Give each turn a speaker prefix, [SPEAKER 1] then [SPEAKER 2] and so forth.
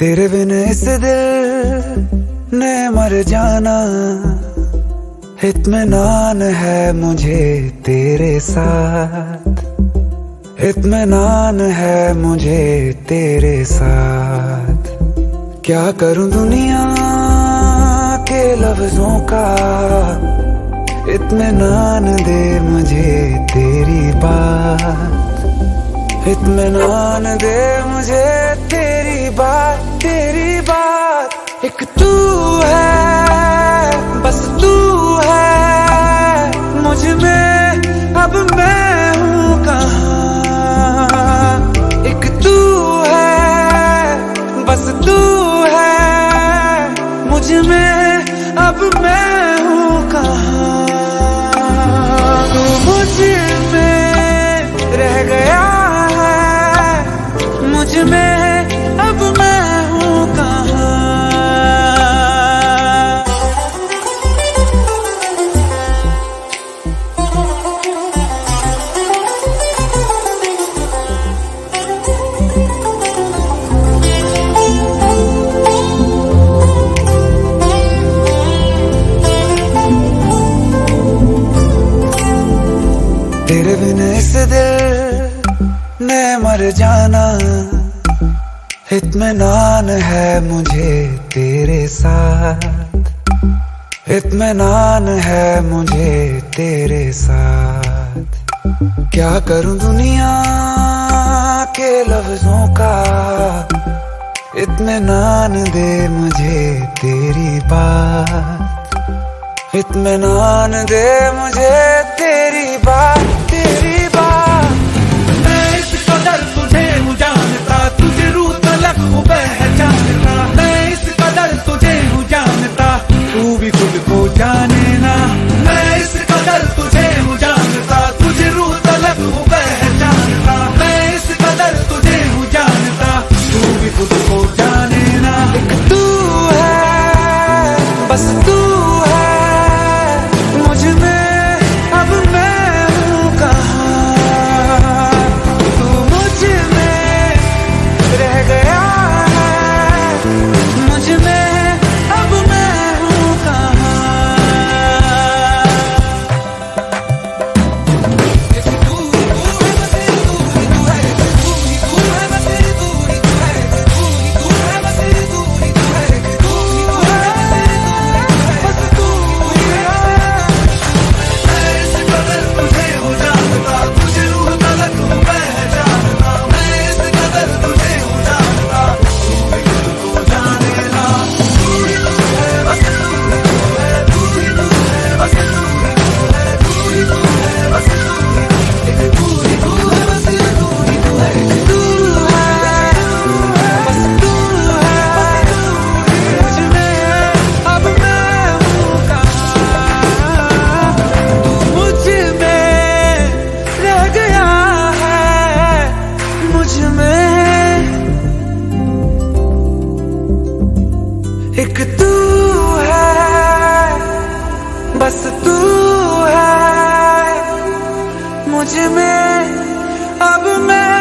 [SPEAKER 1] तेरे बिन इस दिल ने मर जाना। इतमान है मुझे तेरे साथ। इतमान है मुझे तेरे साथ। क्या करूँ दुनिया के लफ्जों का? इतमान दे मुझे तेरी बात। इतमान दे मुझे तेरी बात तेरी बात एक तू है। तेरे बिना इस दिल ने मर जाना। इतमान है मुझे तेरे साथ। इतमान है मुझे तेरे साथ। क्या करूँ दुनिया के लफ्जों का? इतमान दे मुझे तेरी बात। इतमान दे मुझे तेरी बस तू है मुझमें अब मैं